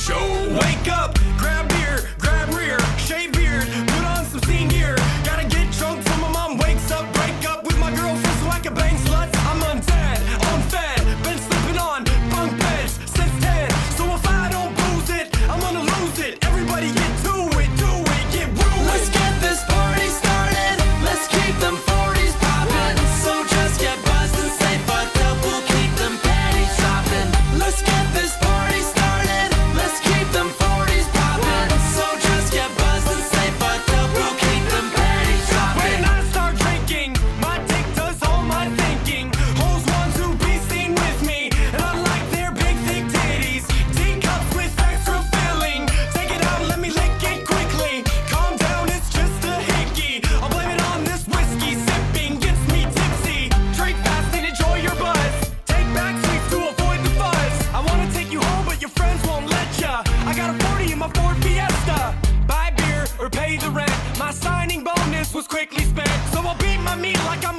show. Wake up, grab beer, grab rear, shave beard, put on some scene gear. Gotta get drunk till my mom wakes up, break up with my girlfriend so I can bang sluts. I'm undead, on fed, been sleeping on bunk beds since 10. So if I don't booze it, I'm gonna lose it. Everybody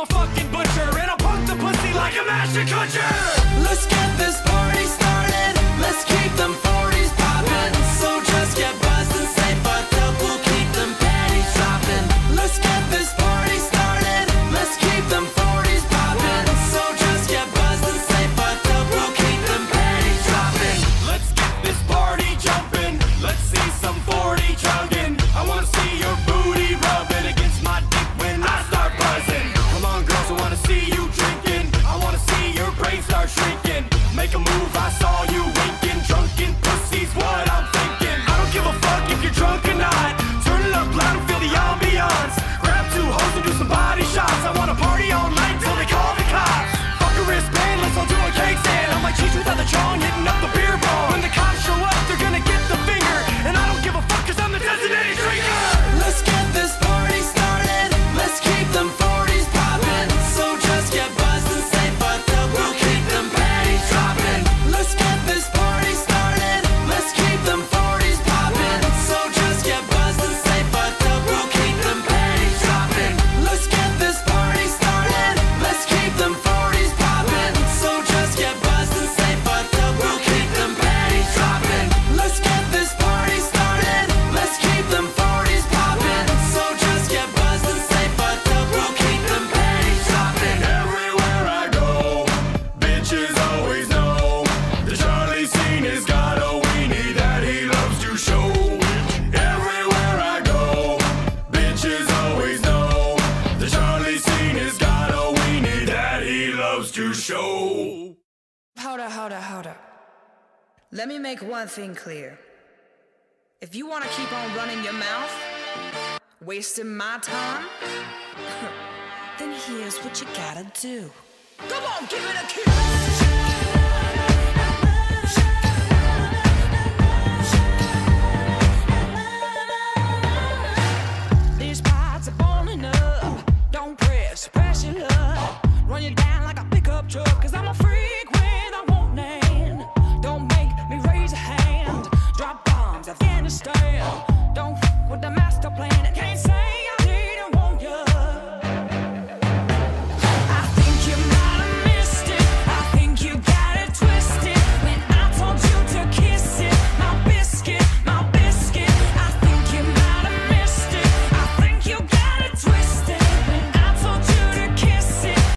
I'm a fucking butcher, and I'll punk the pussy like a master cutcher. Let's get this party. me. Powder, powder, powder. Let me make one thing clear. If you want to keep on running your mouth, wasting my time, then here's what you gotta do. Come on, give it a kiss! Run you down like cause I'm a freak.